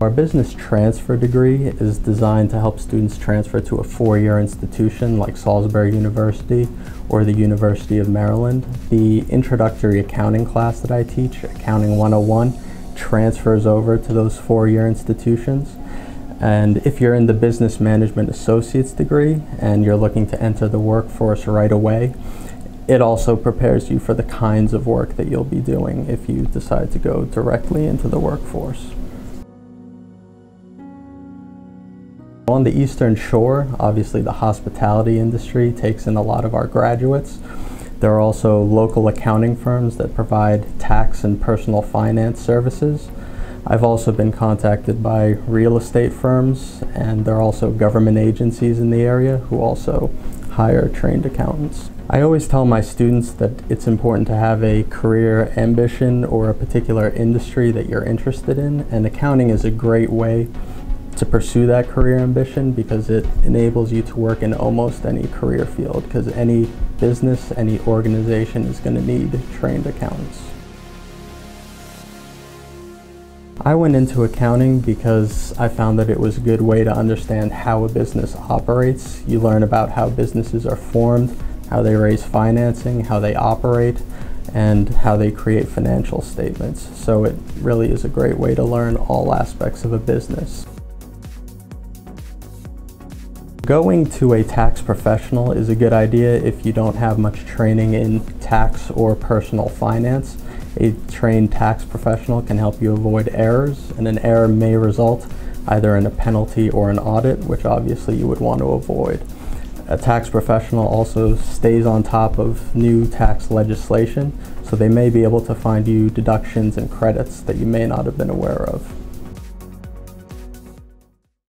Our business transfer degree is designed to help students transfer to a four-year institution like Salisbury University or the University of Maryland. The introductory accounting class that I teach, Accounting 101, transfers over to those four-year institutions. And if you're in the Business Management Associate's degree and you're looking to enter the workforce right away, it also prepares you for the kinds of work that you'll be doing if you decide to go directly into the workforce. On the Eastern Shore, obviously the hospitality industry takes in a lot of our graduates. There are also local accounting firms that provide tax and personal finance services. I've also been contacted by real estate firms and there are also government agencies in the area who also hire trained accountants. I always tell my students that it's important to have a career ambition or a particular industry that you're interested in and accounting is a great way to pursue that career ambition because it enables you to work in almost any career field because any business, any organization is going to need trained accountants. I went into accounting because I found that it was a good way to understand how a business operates. You learn about how businesses are formed, how they raise financing, how they operate, and how they create financial statements. So it really is a great way to learn all aspects of a business. Going to a tax professional is a good idea if you don't have much training in tax or personal finance. A trained tax professional can help you avoid errors, and an error may result either in a penalty or an audit, which obviously you would want to avoid. A tax professional also stays on top of new tax legislation, so they may be able to find you deductions and credits that you may not have been aware of.